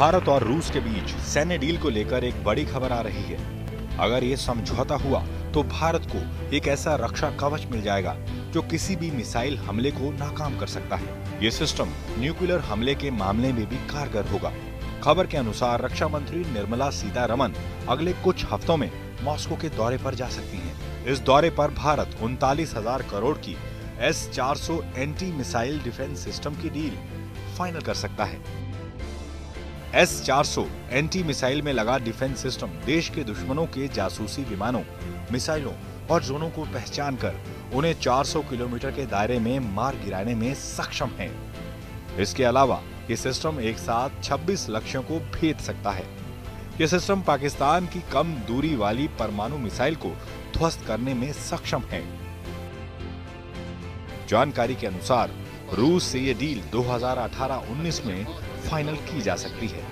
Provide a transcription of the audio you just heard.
भारत और रूस के बीच सैन्य डील को लेकर एक बड़ी खबर आ रही है। अगर ये समझौता हुआ तो भारत को एक ऐसा रक्षा कवच मिल जाएगा, जो किसी भी मिसाइल हमले को नाकाम कर सकता है। ये सिस्टम न्यूक्लियर हमले के मामले में भी कारगर होगा। खबर के अनुसार रक्षा मंत्री निर्मला सीतारमन अगले कुछ हफ्तों में मॉस्को के दौरे पर जा सकती हैं। इस दौरे पर भारत उनतालीस हज़ार करोड़ की S 400 anti missile defence system की डील फाइनल कर सकता है। एस 400 एंटी मिसाइल में लगा डिफेंस सिस्टम देश के दुश्मनों के जासूसी विमानों, मिसाइलों और ड्रोनों को पहचान कर उन्हें 400 किलोमीटर के दायरे में मार गिराने में सक्षम है। इसके अलावा ये सिस्टम एक साथ 26 लक्ष्यों को भेद सकता है। ये सिस्टम पाकिस्तान की कम दूरी वाली परमाणु मिसाइल को ध्वस्त करने में सक्षम है। जानकारी के अनुसार रूस से ये डील 2018-19 में फाइनल की जा सकती है।